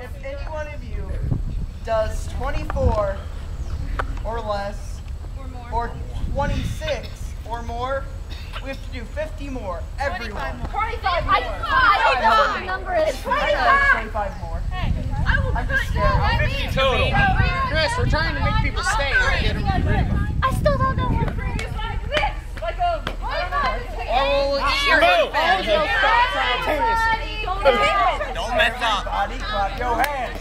if any one of you does 24 or less, or 26 or more, we have to do 50 more. Everyone. 25 more. I, I don't know what the number is. 25. 25 more. I'm just scared. 50 total. Chris, we're trying to make people stay. not get them I still don't know what Or we'll eat your Move. all go stop simultaneously. Don't mess up. Clap your hands.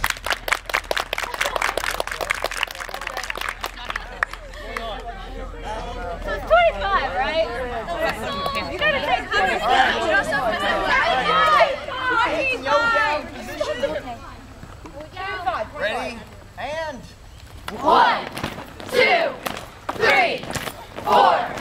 So it's 25, right? You gotta take Taking yo down position. Ready? And One, two, three, four,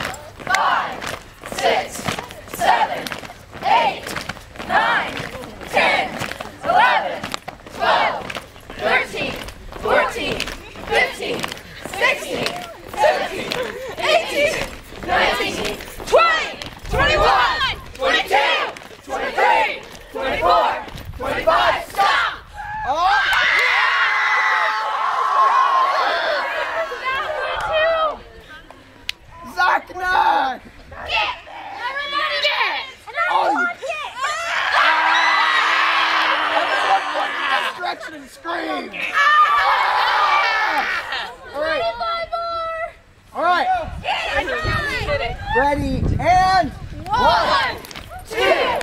All right. All right. Ready? And One, two,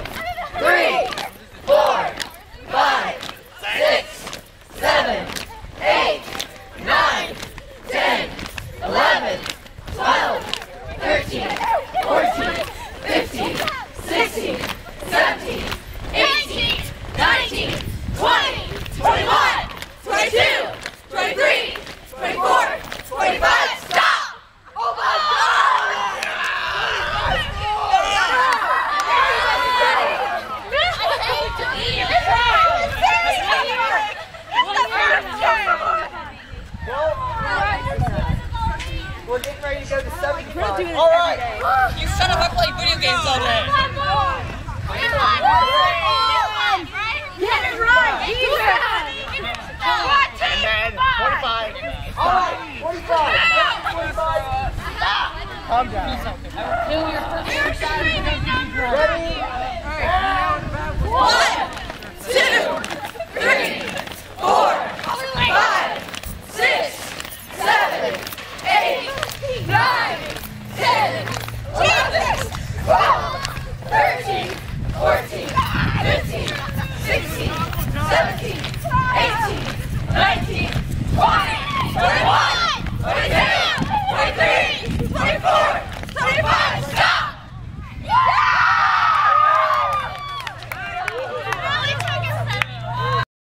three, we're getting ready to go to 75. All right. You shut up, I play video games all day. Get it right! And then 25. All right. 45. 45. Calm down. Ready? One,